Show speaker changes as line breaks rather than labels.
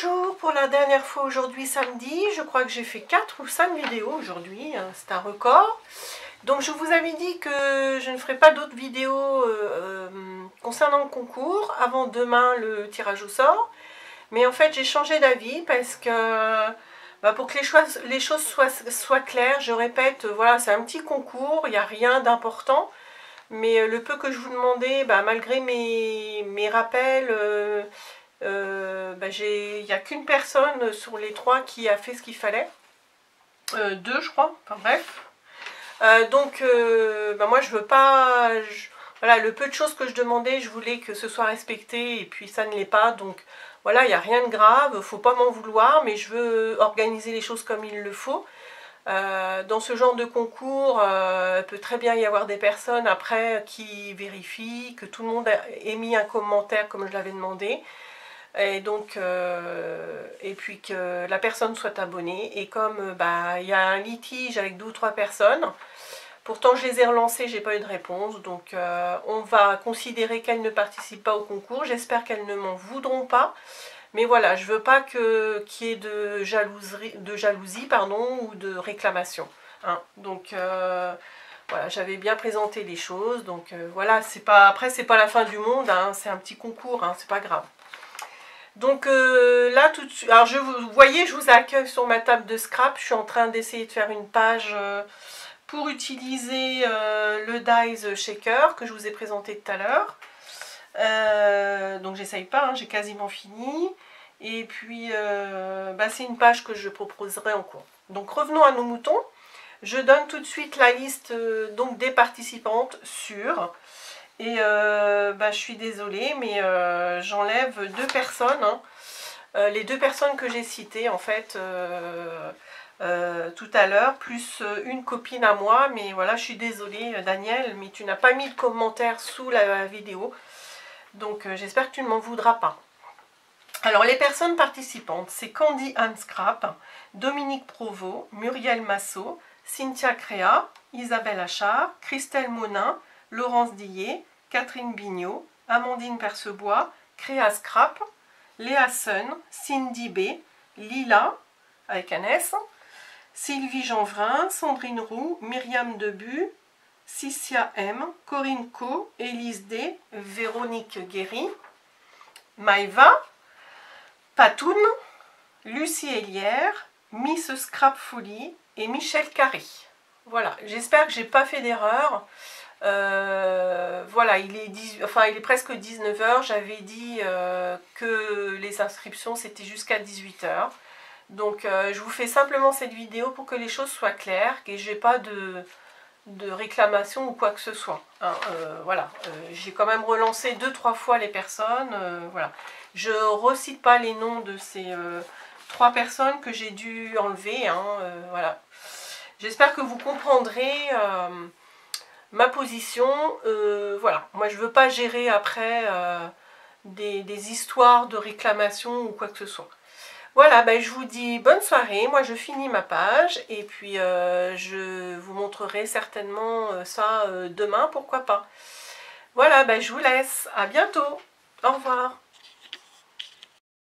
Bonjour, pour la dernière fois aujourd'hui samedi, je crois que j'ai fait 4 ou 5 vidéos aujourd'hui, hein, c'est un record. Donc je vous avais dit que je ne ferai pas d'autres vidéos euh, euh, concernant le concours avant demain le tirage au sort. Mais en fait j'ai changé d'avis parce que bah, pour que les, les choses soient, claires, je répète, voilà c'est un petit concours, il n'y a rien d'important. Mais le peu que je vous demandais, bah, malgré mes, rappels, euh, bah, il n'y a qu'une personne sur les trois qui a fait ce qu'il fallait. Euh, deux, je crois. Enfin bref. Euh, donc, bah, moi, je veux pas... voilà, le peu de choses que je demandais, je voulais que ce soit respecté et puis ça ne l'est pas. Donc, voilà, il n'y a rien de grave. faut pas m'en vouloir, mais je veux organiser les choses comme il le faut. dans ce genre de concours, il peut très bien y avoir des personnes après qui vérifient que tout le monde a émis un commentaire comme je l'avais demandé et donc euh, et puis que la personne soit abonnée et comme euh, bah il y a un litige avec deux ou trois personnes pourtant je les ai relancées j'ai pas eu de réponse donc euh, on va considérer qu'elles ne participent pas au concours j'espère qu'elles ne m'en voudront pas mais voilà je veux pas que qu'il y ait de jalousie de jalousie pardon ou de réclamation hein. donc voilà, j'avais bien présenté les choses, donc voilà, c'est pas après c'est pas la fin du monde, hein. c'est un petit concours, hein, c'est pas grave. Donc euh, là, tout de suite, alors je vous voyez, je vous accueille sur ma table de scrap. Je suis en train d'essayer de faire une page euh, pour utiliser euh, le Dice Shaker que je vous ai présenté tout à l'heure. donc j'essaye pas, hein, j'ai quasiment fini. Et puis, bah, c'est une page que je proposerai en cours. Donc revenons à nos moutons. Je donne tout de suite la liste donc des participantes sur et euh, bah, je suis désolée, mais euh, j'enlève deux personnes. Hein. Euh, les deux personnes que j'ai citées, en fait, tout à l'heure, plus une copine à moi. Mais voilà, je suis désolée, Daniel, mais tu n'as pas mis de commentaire sous la vidéo. Donc, j'espère que tu ne m'en voudras pas. Alors, les personnes participantes, c'est Candy Anne Scrap, Dominique Provost, Muriel Massot, Cynthia Créa, Isabelle Achard, Christelle Monin, Laurence Dillet, Catherine Bignot, Amandine Percebois, Créa Scrap, Léa Sun, Cindy B, Lila, avec un S, Sylvie Janvrin, Sandrine Roux, Myriam Debu, Cicia M, Corinne Co, Élise D, Véronique Guéry, Maïva, Patoun, Lucie Hélière, Miss Scrap Folie et Michel Carré. Voilà, j'espère que j'ai pas fait d'erreur. Euh, voilà, il est, presque 19h. J'avais dit euh, que les inscriptions c'était jusqu'à 18h. Donc euh, je vous fais simplement cette vidéo pour que les choses soient claires, que j'ai pas de, de réclamation ou quoi que ce soit. Hein. voilà, j'ai quand même relancé deux trois fois les personnes. voilà, je recite pas les noms de ces trois personnes que j'ai dû enlever. Hein, voilà, j'espère que vous comprendrez ma position, euh, voilà, moi je veux pas gérer après euh, des, histoires de réclamation ou quoi que ce soit. Voilà, ben, je vous dis bonne soirée, moi je finis ma page et puis euh, je vous montrerai certainement ça demain, pourquoi pas. Voilà, ben, je vous laisse, à bientôt, au revoir.